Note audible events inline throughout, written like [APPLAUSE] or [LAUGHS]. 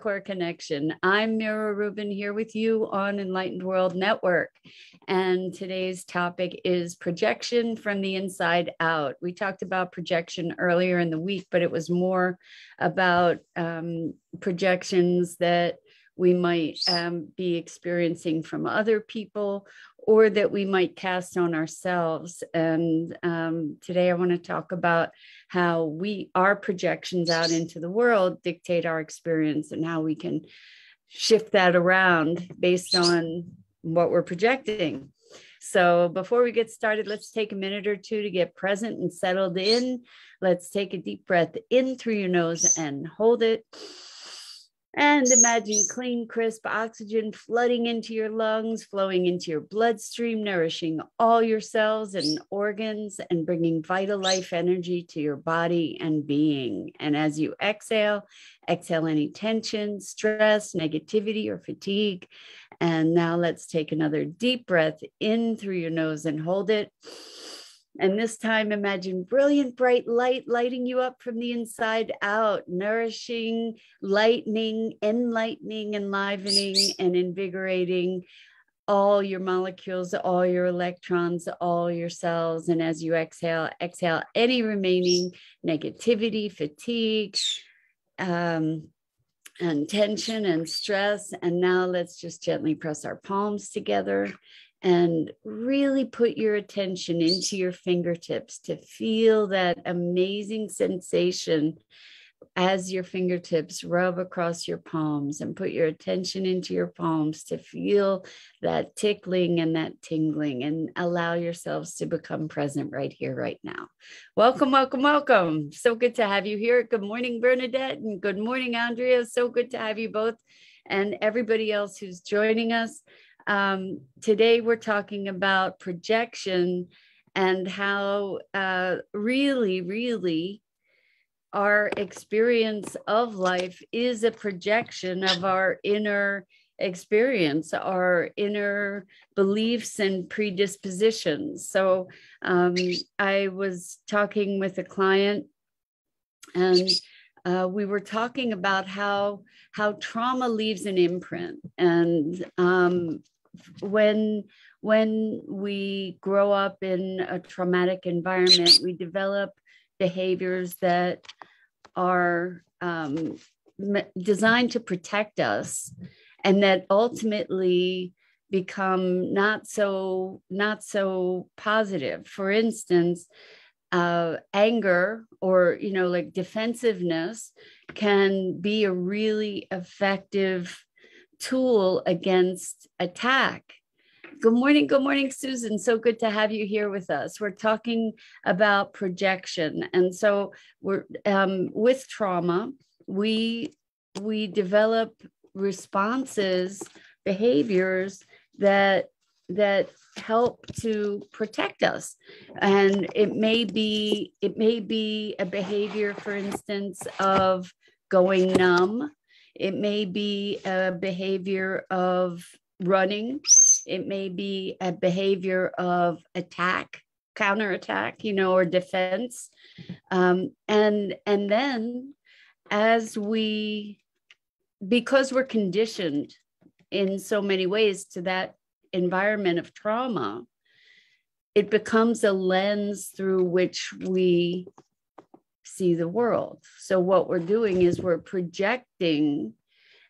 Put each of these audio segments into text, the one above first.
Core Connection. I'm Mira Rubin here with you on Enlightened World Network. And today's topic is projection from the inside out. We talked about projection earlier in the week, but it was more about um, projections that we might um, be experiencing from other people or that we might cast on ourselves. And um, today I want to talk about how we, our projections out into the world dictate our experience and how we can shift that around based on what we're projecting. So before we get started, let's take a minute or two to get present and settled in. Let's take a deep breath in through your nose and hold it. And imagine clean, crisp oxygen flooding into your lungs, flowing into your bloodstream, nourishing all your cells and organs, and bringing vital life energy to your body and being. And as you exhale, exhale any tension, stress, negativity, or fatigue. And now let's take another deep breath in through your nose and hold it. And this time, imagine brilliant, bright light lighting you up from the inside out, nourishing, lightening, enlightening, enlivening, and invigorating all your molecules, all your electrons, all your cells. And as you exhale, exhale any remaining negativity, fatigue, um, and tension and stress. And now let's just gently press our palms together and really put your attention into your fingertips to feel that amazing sensation as your fingertips rub across your palms and put your attention into your palms to feel that tickling and that tingling and allow yourselves to become present right here, right now. Welcome, welcome, welcome. So good to have you here. Good morning, Bernadette, and good morning, Andrea. So good to have you both and everybody else who's joining us. Um, today, we're talking about projection and how uh, really, really our experience of life is a projection of our inner experience, our inner beliefs and predispositions. So um, I was talking with a client and uh, we were talking about how how trauma leaves an imprint and um, when when we grow up in a traumatic environment we develop behaviors that are um, designed to protect us and that ultimately become not so not so positive. For instance uh, anger or you know like defensiveness can be a really effective tool against attack. Good morning good morning susan. So good to have you here with us. We're talking about projection. And so we're um, with trauma we we develop responses behaviors that that help to protect us. And it may be it may be a behavior for instance of going numb it may be a behavior of running. It may be a behavior of attack counterattack you know or defense. Um, and and then as we because we're conditioned in so many ways to that environment of trauma, it becomes a lens through which we see the world. So, what we're doing is we're projecting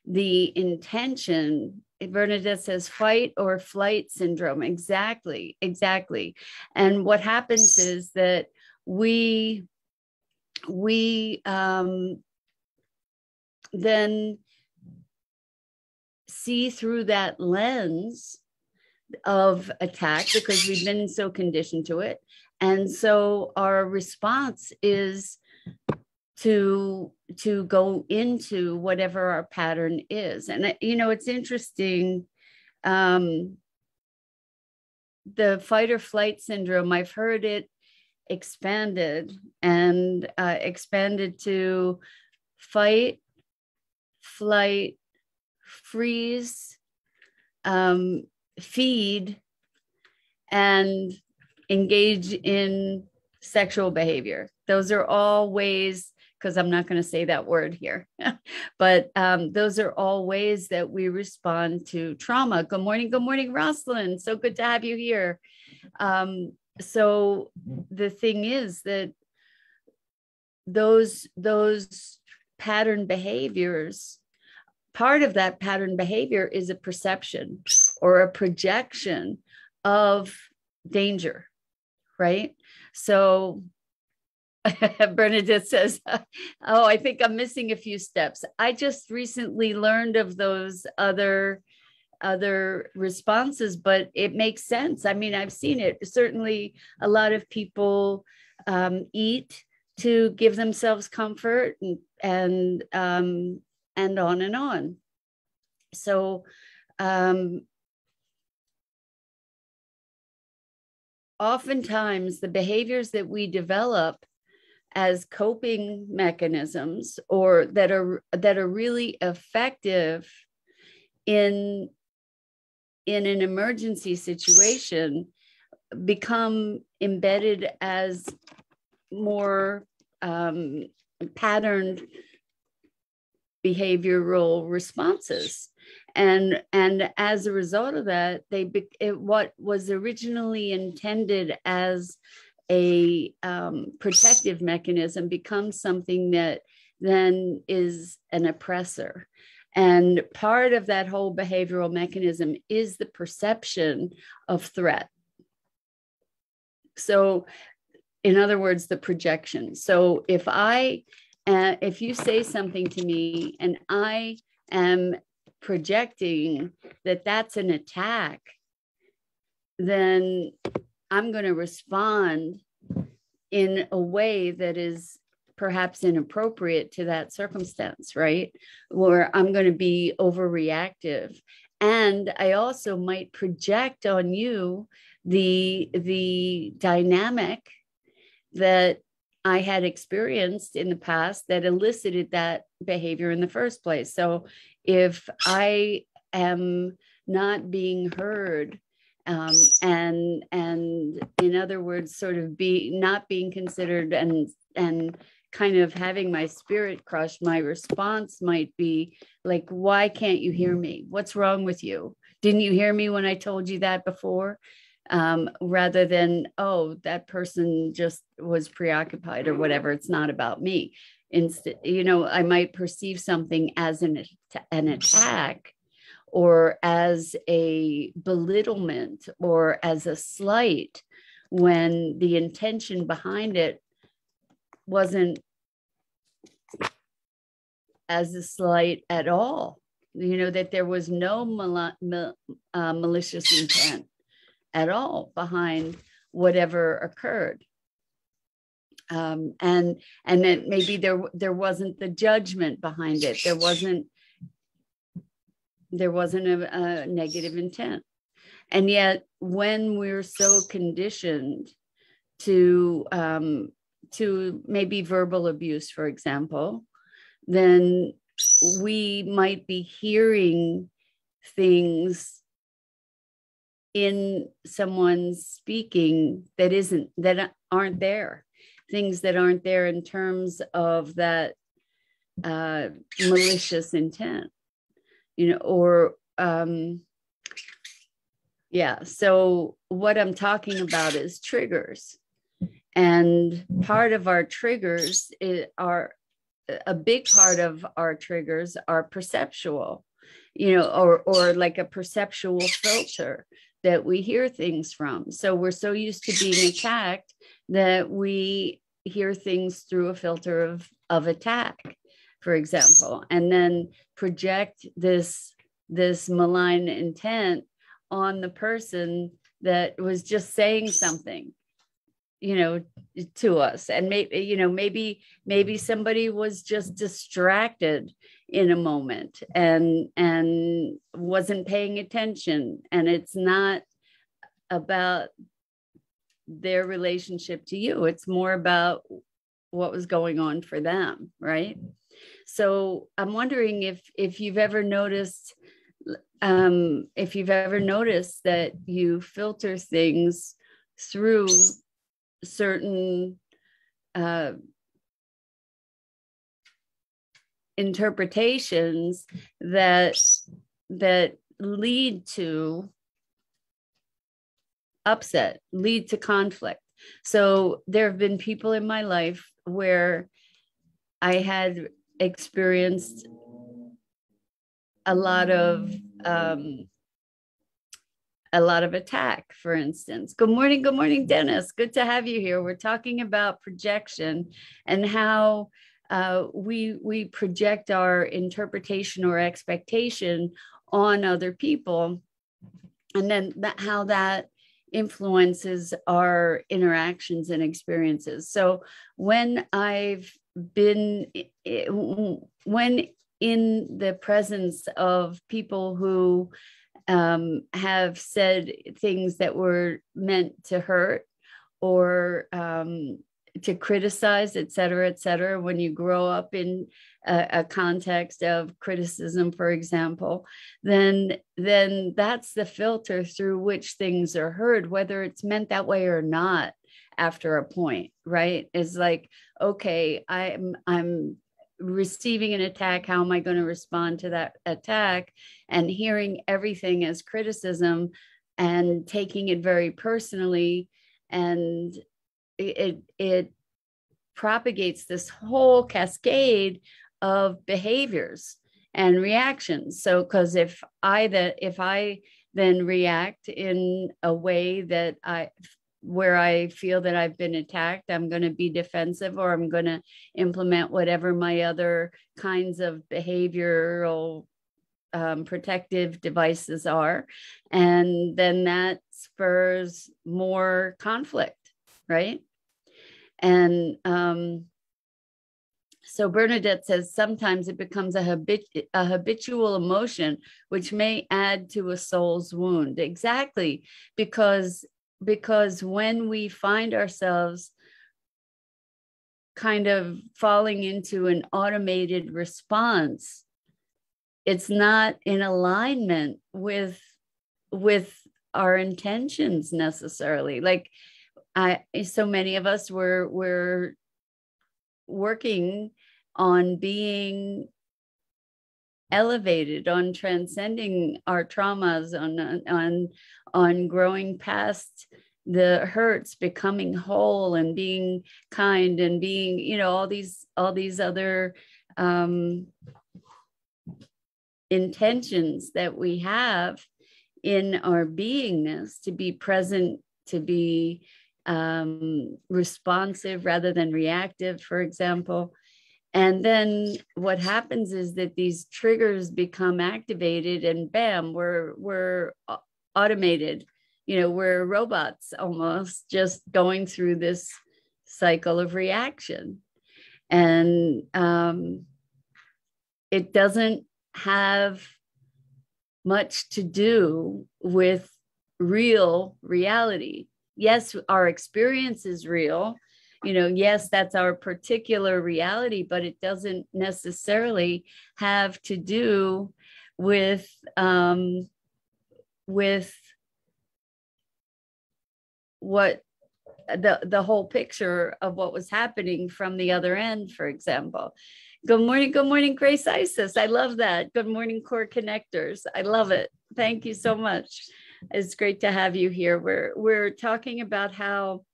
the intention. Bernadette says fight or flight syndrome. Exactly, exactly. And what happens is that we we um, then see through that lens of attack because we've been so conditioned to it. And so our response is to to go into whatever our pattern is. And you know, it's interesting. Um, the fight or flight syndrome, I've heard it expanded and uh, expanded to fight, flight, freeze, um, feed and engage in sexual behavior. Those are all ways because I'm not going to say that word here. [LAUGHS] but um, those are all ways that we respond to trauma. Good morning. Good morning, Rosalind. So good to have you here. Um, so the thing is that those those pattern behaviors part of that pattern behavior is a perception or a projection of danger right so [LAUGHS] Bernadette says, Oh, I think I'm missing a few steps. I just recently learned of those other other responses, but it makes sense. I mean, I've seen it. Certainly, a lot of people um, eat to give themselves comfort and and um, and on and on. So um, oftentimes the behaviors that we develop as coping mechanisms or that are that are really effective in in an emergency situation become embedded as more um, patterned behavioral responses and and as a result of that they it, what was originally intended as a um, protective mechanism becomes something that then is an oppressor. And part of that whole behavioral mechanism is the perception of threat. So, in other words, the projection. So, if I, uh, if you say something to me and I am projecting that that's an attack, then I'm going to respond in a way that is perhaps inappropriate to that circumstance, right? Where I'm going to be overreactive. And I also might project on you the the dynamic that I had experienced in the past that elicited that behavior in the first place. So if I am not being heard um, and and in other words sort of be not being considered and and kind of having my spirit crushed my response might be like why can't you hear me? What's wrong with you? Didn't you hear me when i told you that before um, rather than oh that person just was preoccupied or whatever it's not about me instead you know i might perceive something as an an attack or as a belittlement or as a slight when the intention behind it wasn't as a slight at all. You know, that there was no mal- mal- uh, malicious intent at all behind whatever occurred. Um, and and then maybe there there wasn't the judgment behind it. There wasn't there wasn't a, a negative intent. And yet, when we're so conditioned to um, to maybe verbal abuse, for example, then we might be hearing things in someone's speaking that isn't that aren't there things that aren't there in terms of that uh, malicious intent you know, or um, yeah. So what I'm talking about is triggers, and part of our triggers are a big part of our triggers are perceptual, you know, or or like a perceptual filter that we hear things from. So we're so used to being [LAUGHS] attacked that we hear things through a filter of of attack for example, and then project this this malign intent on the person that was just saying something you know to us and maybe you know maybe maybe somebody was just distracted in a moment and and wasn't paying attention. And it's not about their relationship to you. It's more about what was going on for them right? So I'm wondering if if you've ever noticed um, if you've ever noticed that you filter things through certain uh, interpretations that that lead to upset, lead to conflict. So there have been people in my life where I had experienced a lot of um, a lot of attack, for instance. Good morning, good morning, Dennis. Good to have you here. We're talking about projection and how uh, we we project our interpretation or expectation on other people, and then that, how that influences our interactions and experiences. So when I've been when in the presence of people who um, have said things that were meant to hurt or um, to criticize, et cetera, et cetera. When you grow up in a, a, context of criticism, for example, then then that's the filter through which things are heard, whether it's meant that way or not. After a point, right? Is like, okay, I'm I'm receiving an attack. How am I going to respond to that attack? And hearing everything as criticism and taking it very personally and it it propagates this whole cascade of behaviors and reactions. So because if i that if i then react in a way that i where i feel that i've been attacked i'm going to be defensive or i'm going to implement whatever my other kinds of behavioral um, protective devices are. And then that spurs more conflict right and um, so Bernadette says sometimes it becomes a, habit, a habitual emotion, which may add to a soul's wound. Exactly, because because when we find ourselves kind of falling into an automated response, it's not in alignment with with our intentions necessarily. Like I so many of us were were working on being elevated on transcending our traumas on on on growing past the hurts becoming whole and being kind and being you know all these all these other um intentions that we have in our beingness to be present to be um, responsive rather than reactive, for example. And then what happens is that these triggers become activated and bam, we're, we're automated. You know, we're robots almost just going through this cycle of reaction. And um, it doesn't have much to do with real reality yes, our experience is real. You know, yes, that's our particular reality, but it doesn't necessarily have to do with um, with what the the whole picture of what was happening from the other end for example. Good morning good morning grace isis. I love that. Good morning core connectors. I love it. Thank you so much it's great to have you here. We're we're talking about how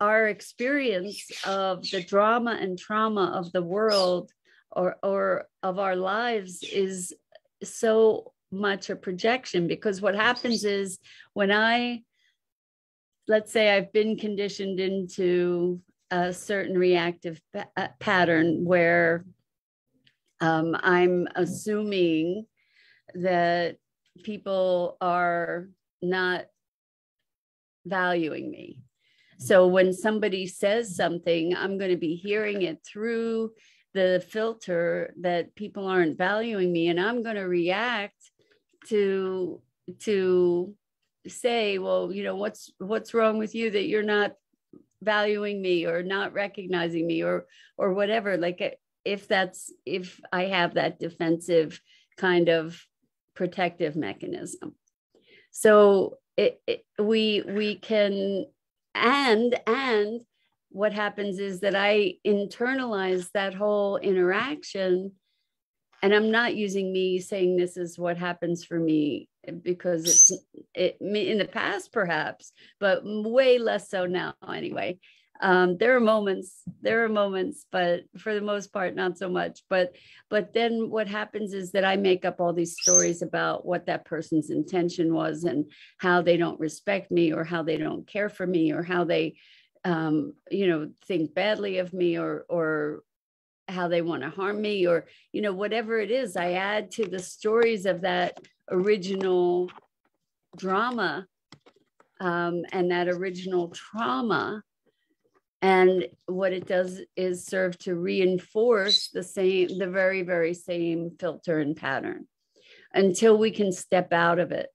our experience of the drama and trauma of the world or or of our lives is so much a projection because what happens is when I let's say I've been conditioned into a certain reactive uh, pattern where um, I'm assuming that people are not valuing me. So when somebody says something, I'm going to be hearing it through the filter that people aren't valuing me and I'm going to react to to say, well, you know, what's what's wrong with you that you're not valuing me or not recognizing me or or whatever like if that's if I have that defensive kind of protective mechanism. So it, it, we we can and and what happens is that I internalize that whole interaction. And I'm not using me saying this is what happens for me because it's it in the past perhaps, but way less so now anyway. Um, there are moments, there are moments, but for the most part, not so much. But but then what happens is that I make up all these stories about what that person's intention was and how they don't respect me or how they don't care for me or how they um, you know, think badly of me or or how they want to harm me or you know whatever it is i add to the stories of that original drama um, and that original trauma and what it does is serve to reinforce the same the very very same filter and pattern until we can step out of it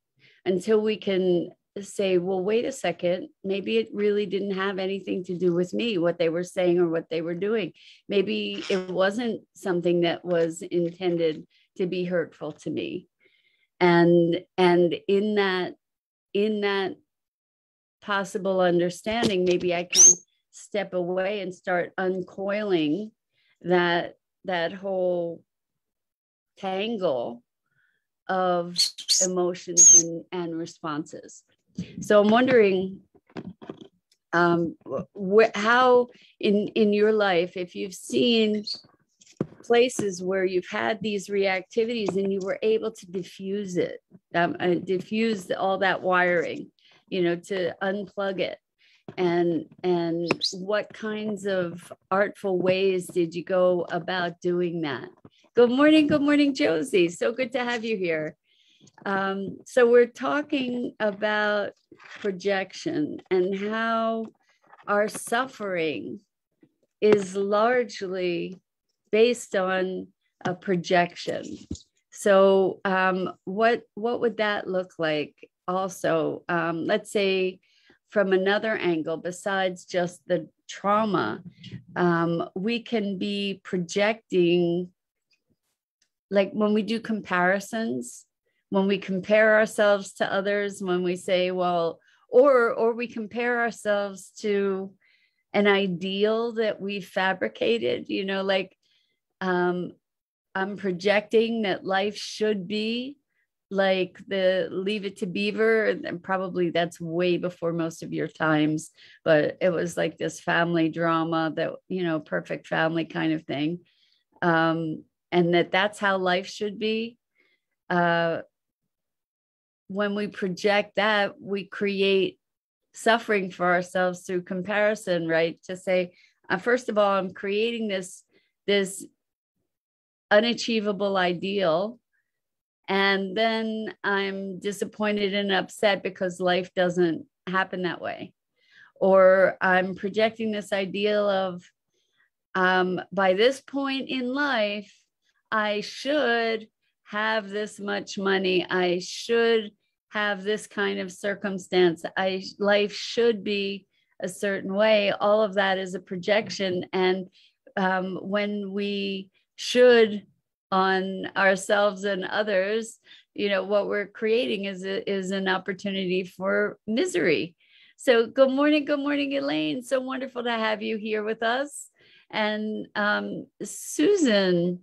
until we can say well wait a second. Maybe it really didn't have anything to do with me what they were saying or what they were doing. Maybe it wasn't something that was intended to be hurtful to me. And and in that in that possible understanding maybe i can step away and start uncoiling that that whole tangle of emotions and, and responses. So I'm wondering um, wh- how in in your life, if you've seen places where you've had these reactivities and you were able to diffuse it, um, uh, diffuse all that wiring, you know, to unplug it and and what kinds of artful ways did you go about doing that? Good morning good morning josie. So good to have you here. Um, so we're talking about projection and how our suffering is largely based on a projection. So um, what what would that look like also? Um, let's say from another angle besides just the trauma um, we can be projecting like when we do comparisons when we compare ourselves to others when we say well or or we compare ourselves to an ideal that we fabricated you know like um i'm projecting that life should be like the leave it to beaver and probably that's way before most of your times but it was like this family drama that you know perfect family kind of thing. Um and that that's how life should be. Uh when we project that we create suffering for ourselves through comparison right? To say uh, first of all i'm creating this this unachievable ideal and then I'm disappointed and upset because life doesn't happen that way. Or I'm projecting this ideal of um, by this point in life, I should have this much money. I should have this kind of circumstance. I life should be a certain way. All of that is a projection. And um, when we should on ourselves and others you know what we're creating is is an opportunity for misery. So good morning good morning elaine. So wonderful to have you here with us. And um, susan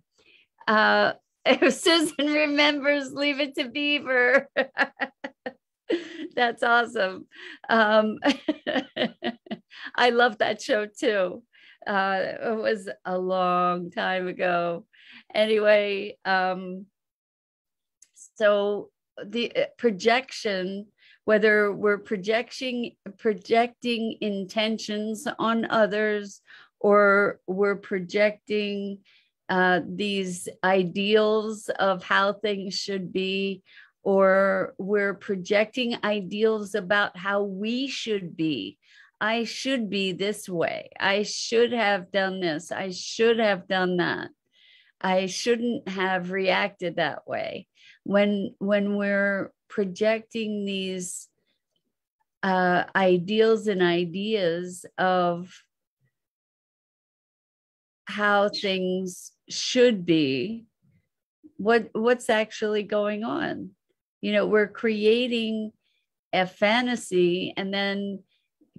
uh, [LAUGHS] susan remembers leave it to beaver. [LAUGHS] That's awesome. Um, [LAUGHS] i love that show too. Uh, it was a long time ago anyway, um, so the uh, projection, whether we're projecting projecting intentions on others or we're projecting uh, these ideals of how things should be, or we're projecting ideals about how we should be. I should be this way. I should have done this. I should have done that. I shouldn't have reacted that way. When when we're projecting these uh, ideals and ideas of how things should be, what what's actually going on? You know, we're creating a fantasy and then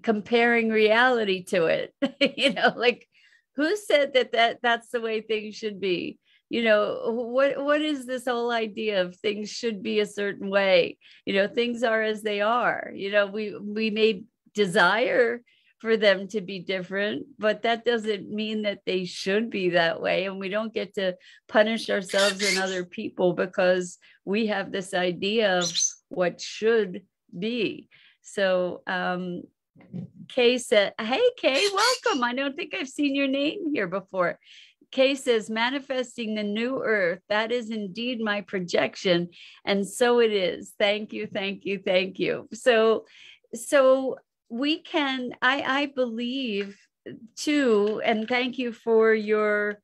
comparing reality to it. [LAUGHS] you know, like who said that, that that's the way things should be? You know, what what is this whole idea of things should be a certain way? You know, things are as they are. You know, we we may desire for them to be different, but that doesn't mean that they should be that way. And we don't get to punish ourselves and other people because we have this idea of what should be. So um, Kay said, Hey, Kay, welcome. I don't think I've seen your name here before. Kay says, manifesting the new earth. That is indeed my projection. And so it is. Thank you, thank you, thank you. So, so we can, I, I believe too, and thank you for your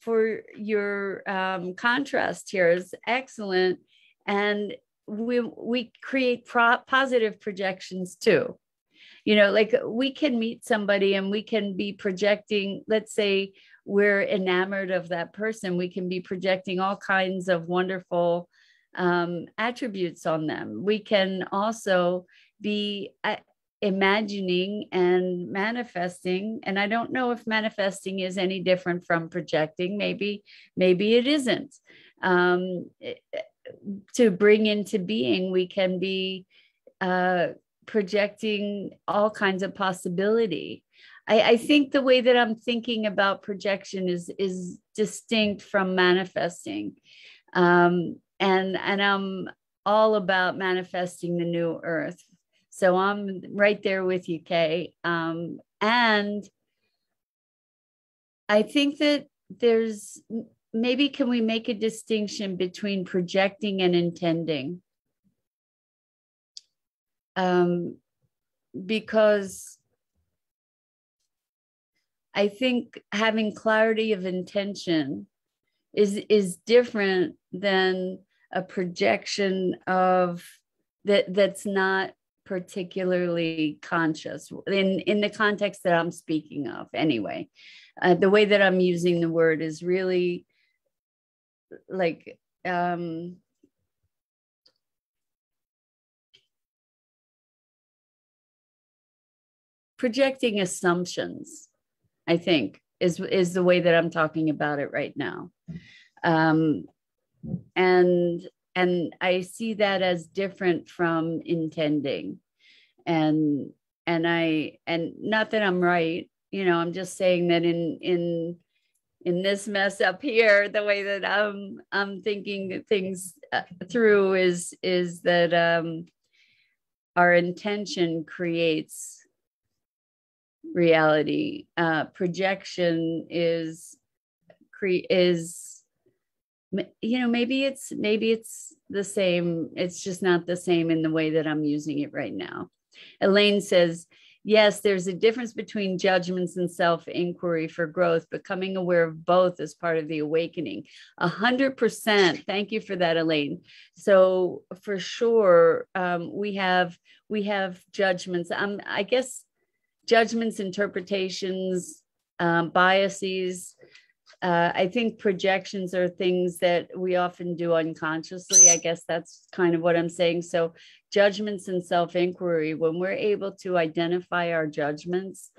for your um, contrast here is excellent. And we we create pro- positive projections too you know like we can meet somebody and we can be projecting let's say we're enamored of that person we can be projecting all kinds of wonderful um, attributes on them. We can also be uh, imagining and manifesting and i don't know if manifesting is any different from projecting maybe maybe it isn't. Um, to bring into being we can be uh, projecting all kinds of possibility. I, I, think the way that i'm thinking about projection is is distinct from manifesting. Um, and and i'm all about manifesting the new earth. So i'm right there with you kay. Um, and i think that there's maybe can we make a distinction between projecting and intending um, because I think having clarity of intention is is different than a projection of that that's not particularly conscious in in the context that I'm speaking of anyway. Uh, the way that I'm using the word is really like um projecting assumptions i think is is the way that i'm talking about it right now. Um and and i see that as different from intending. And and i and not that i'm right you know i'm just saying that in in in this mess up here the way that i'm i'm thinking things uh, through is is that um our intention creates reality uh projection is cre is you know maybe it's maybe it's the same it's just not the same in the way that i'm using it right now elaine says yes, there's a difference between judgments and self inquiry for growth. Becoming aware of both is part of the awakening. A hundred percent. Thank you for that, Elaine. So for sure, um, we have we have judgments. Um, I guess judgments, interpretations, um, biases. Uh, I think projections are things that we often do unconsciously. I guess that's kind of what I'm saying. So judgments and self inquiry, when we're able to identify our judgments,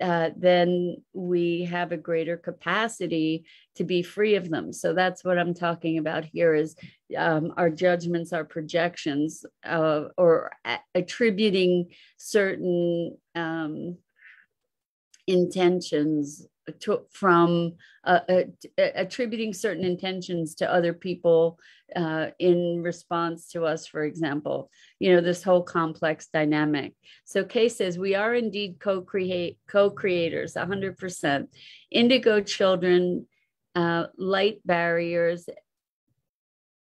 uh, then we have a greater capacity to be free of them. So that's what I'm talking about here is um, our judgments, our projections, uh, or attributing certain um, intentions to, from uh, uh, attributing certain intentions to other people uh, in response to us, for example, you know, this whole complex dynamic. So Kay says, we are indeed co-create co-creators, 100%. Indigo children, uh, light barriers,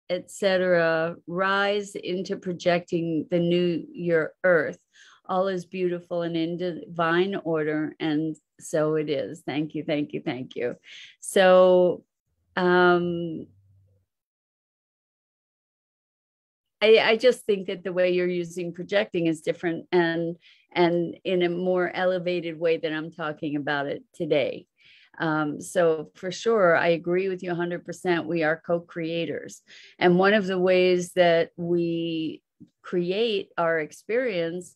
etc., rise into projecting the new your earth all is beautiful and in divine order and so it is thank you thank you thank you so um I, I just think that the way you're using projecting is different and and in a more elevated way than I'm talking about it today. Um, so for sure, I agree with you 100%. We are co-creators. And one of the ways that we create our experience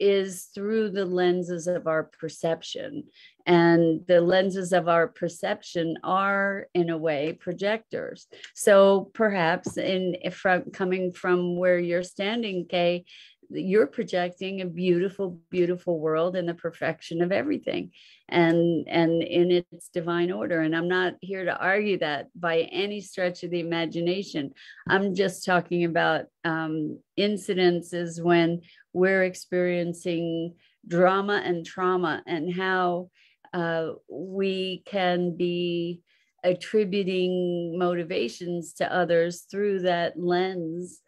is through the lenses of our perception. And the lenses of our perception are, in a way, projectors. So perhaps in from coming from where you're standing, Kay, you're projecting a beautiful beautiful world and the perfection of everything and and in its divine order and i'm not here to argue that by any stretch of the imagination i'm just talking about um, incidences when we're experiencing drama and trauma and how uh, we can be attributing motivations to others through that lens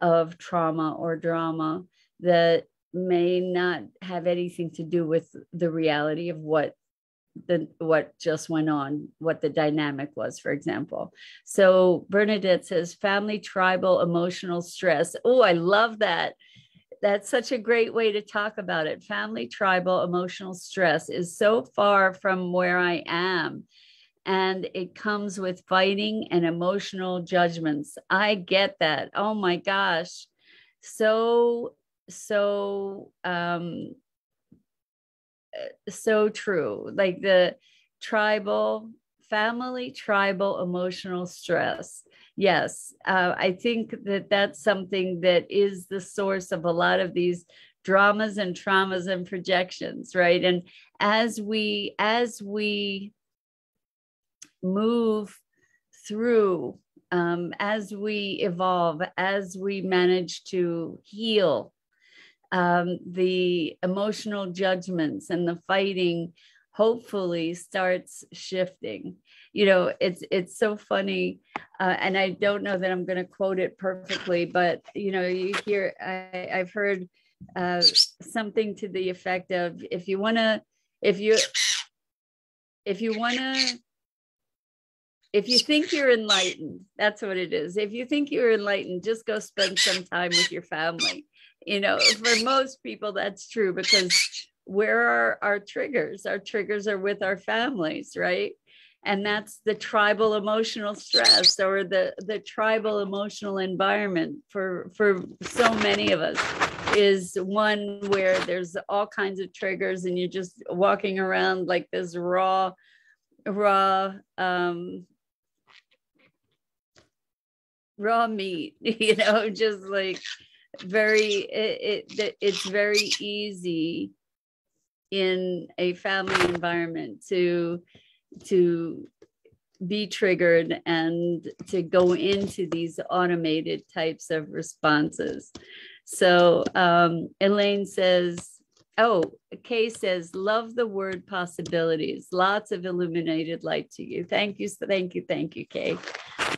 of trauma or drama that may not have anything to do with the reality of what the what just went on what the dynamic was for example. So bernadette says family tribal emotional stress. Oh i love that that's such a great way to talk about it family tribal emotional stress is so far from where i am and it comes with fighting and emotional judgments. I get that. Oh my gosh. So, so, um, so true. Like the tribal, family, tribal emotional stress. Yes, uh, I think that that's something that is the source of a lot of these dramas and traumas and projections, right? And as we, as we, move through um, as we evolve, as we manage to heal um, the emotional judgments and the fighting hopefully starts shifting you know it's it's so funny uh, and i don't know that i'm going to quote it perfectly but you know you hear I, i've heard uh, something to the effect of if you want to if you if you want to if you think you're enlightened, that's what it is. If you think you're enlightened, just go spend some time with your family. You know, for most people, that's true because where are our triggers? Our triggers are with our families, right? And that's the tribal emotional stress or the, the tribal emotional environment for, for so many of us is one where there's all kinds of triggers and you're just walking around like this raw, raw um, raw meat [LAUGHS] you know just like very it, it it's very easy in a family environment to to be triggered and to go into these automated types of responses so um, elaine says Oh, Kay says, love the word possibilities. Lots of illuminated light to you. Thank you. Thank you. Thank you, Kay.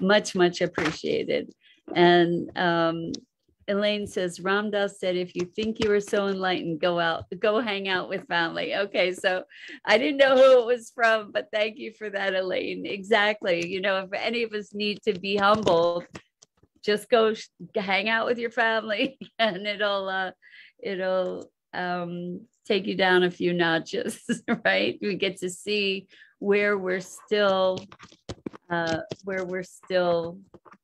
Much, much appreciated. And um, Elaine says, Ram Dass said, if you think you are so enlightened, go out, go hang out with family. Okay. So I didn't know who it was from, but thank you for that, Elaine. Exactly. You know, if any of us need to be humbled, just go hang out with your family [LAUGHS] and it'll, uh, it'll, um, take you down a few notches, [LAUGHS] right? We get to see where we're still uh, where we're still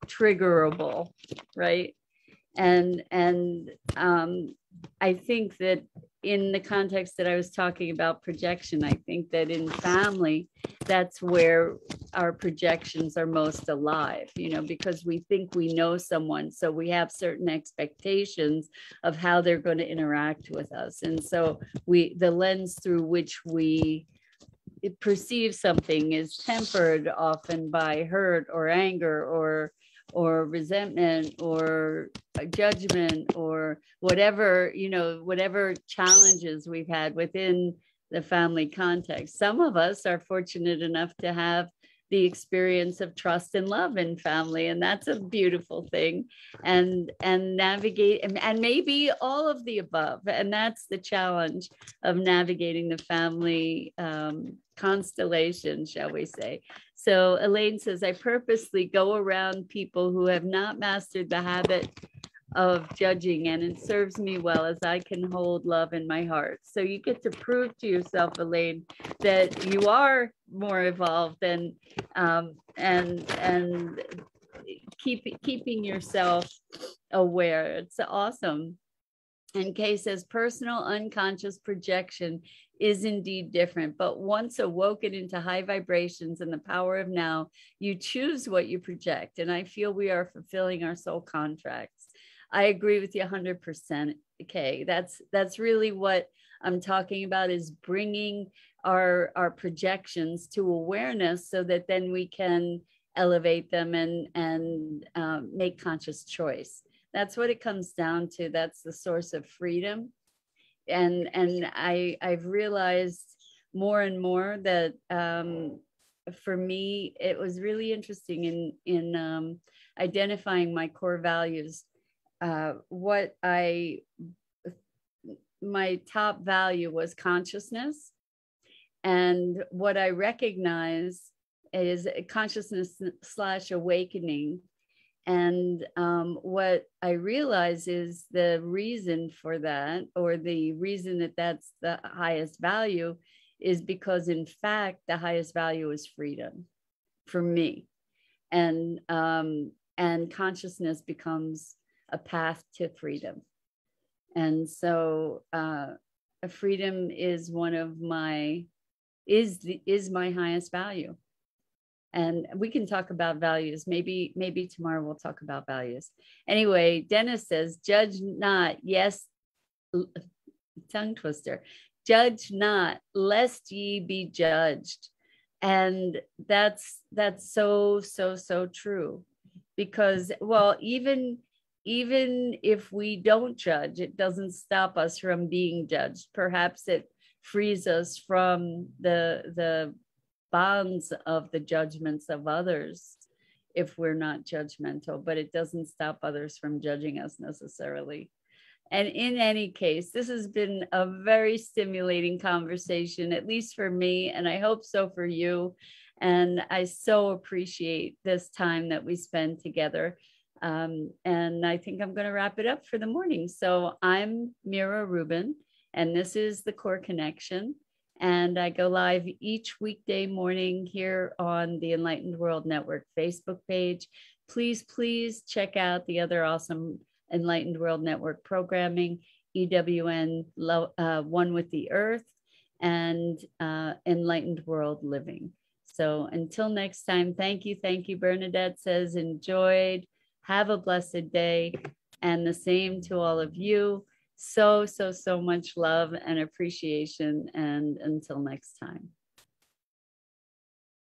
triggerable, right? And and um, I think that in the context that I was talking about projection, I think that in family, that's where our projections are most alive, you know, because we think we know someone. So we have certain expectations of how they're going to interact with us. And so we, the lens through which we perceive something is tempered often by hurt or anger or or resentment or judgment or whatever you know whatever challenges we've had within the family context. Some of us are fortunate enough to have the experience of trust and love in family and that's a beautiful thing. And and navigate and, and maybe all of the above. And that's the challenge of navigating the family um, constellation shall we say so elaine says i purposely go around people who have not mastered the habit of judging and it serves me well as I can hold love in my heart. So you get to prove to yourself, Elaine, that you are more evolved and um, and and keep keeping yourself aware. It's awesome. And Kay says personal unconscious projection is indeed different, but once awoken into high vibrations and the power of now, you choose what you project. And I feel we are fulfilling our soul contracts. I agree with you 100%. Okay, that's that's really what I'm talking about is bringing our our projections to awareness so that then we can elevate them and and um, make conscious choice that's what it comes down to that's the source of freedom and and i i've realized more and more that um, for me it was really interesting in in um, identifying my core values. Uh, what i my top value was consciousness. And what i recognize is consciousness slash awakening and um, what I realize is the reason for that, or the reason that that's the highest value, is because in fact, the highest value is freedom for me. And, um, and consciousness becomes a path to freedom. And so uh, freedom is one of my, is, the, is my highest value and we can talk about values. Maybe maybe tomorrow we'll talk about values. Anyway dennis says judge not yes tongue twister. Judge not lest ye be judged. And that's that's so so so true. Because well even even if we don't judge it doesn't stop us from being judged. Perhaps it frees us from the the bonds of the judgments of others if we're not judgmental, but it doesn't stop others from judging us necessarily. And in any case, this has been a very stimulating conversation, at least for me, and I hope so for you. And I so appreciate this time that we spend together. Um, and I think I'm going to wrap it up for the morning. So I'm Mira Rubin, and this is the Core Connection. And I go live each weekday morning here on the Enlightened World Network Facebook page. Please, please check out the other awesome Enlightened World Network programming, EWN uh, One with the Earth, and uh, Enlightened World Living. So until next time, thank you. Thank you. Bernadette says, enjoyed. Have a blessed day. And the same to all of you so, so, so much love and appreciation. And until next time.